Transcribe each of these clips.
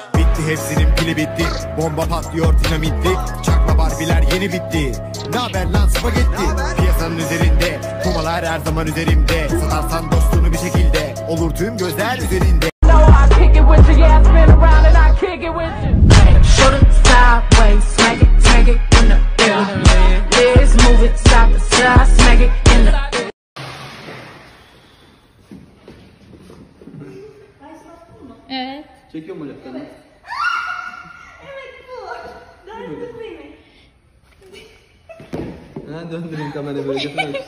Bitti hepsinin pili bitti. Bomba patlıyor dinamitli Çakma barbiler yeni bitti. Ne haber lan spagetti? Piyasanın üzerinde Kumalar her zaman üzerimde. Satarsan dostunu bir şekilde Olur tüm gözler üzerinde. Know I kick it with Evet. Çekiyorum bacaklarını. Ha döndüreyim kamerayı böyle götürmek.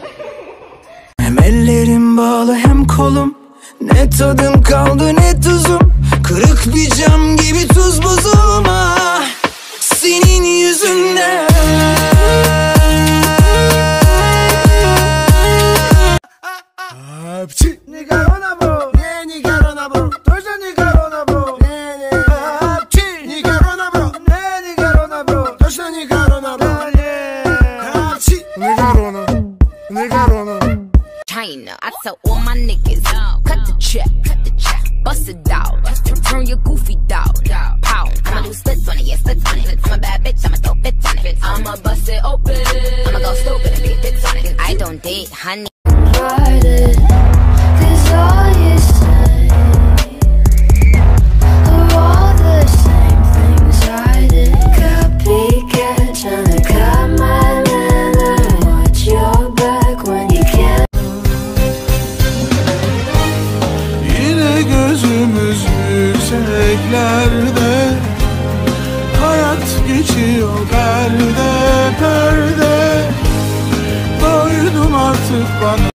Hem ellerim bağlı hem kolum. Ne tadım kaldı ne tuzum? Kırık bir cam gibi tuz buzum ah, Senin yüzünden. Hapçı Nigarona bu China. I tell all my niggas, cut the check, cut the check, bust it out, turn your goofy dog, pow. I'ma do splits on it, yeah, splits on it. I'm a bad bitch, I'ma throw fits on it. I'ma bust it open, I'ma go stupid and be fits on it. I don't date honey. Gözümüz yükseklerde Hayat geçiyor perde perde. Doydum artık bana.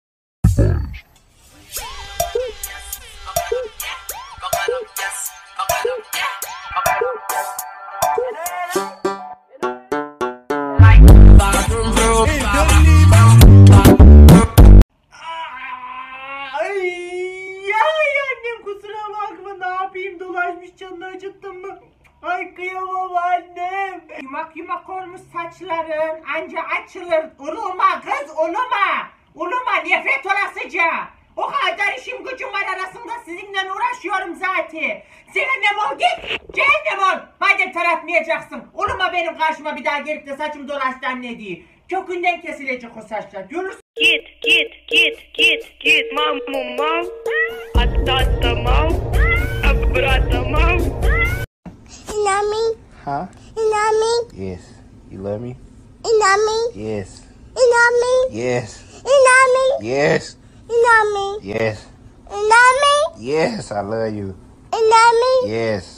Annem kusura bakma ne yapayım dolaşmış canını acıttım mı? Ay kıyamam annem. Yumak yumak olmuş saçların anca açılır. Uluma kız uluma. Uluma nefret olasıca. O kadar işim gücüm var arasında sizinle uğraşıyorum zaten. Cehennem ol git. Cehennem ol. Madem taratmayacaksın. Uluma benim karşıma bir daha gelip de saçım dolaştı anne diye. Kökünden kesilecek o saçlar. Görürsün. Git git git git git маму мам Отдата мам Обратно мам You love me? Huh? You love me? Yes. You love me? You love me? Yes. You love me? Yes. You love me? Yes. You love me? Yes. You love me? Yes. I love you. You love me? Yes. You love